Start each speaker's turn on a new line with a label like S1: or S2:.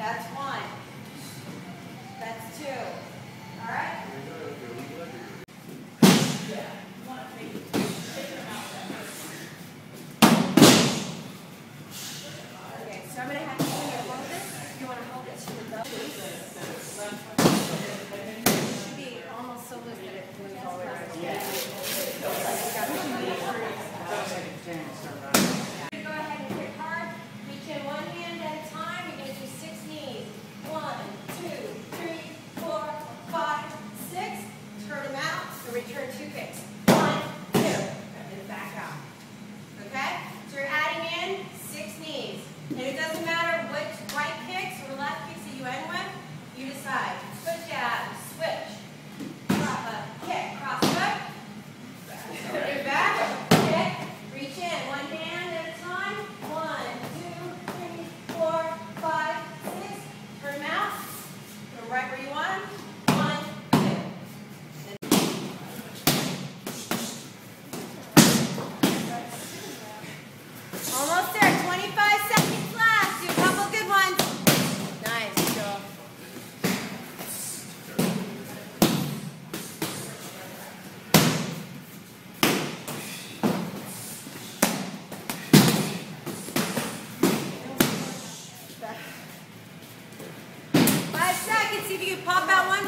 S1: That's one. That's two. All right? Okay, so I'm going to have you, hold this, you want to hold it to the double. See if you can pop out one.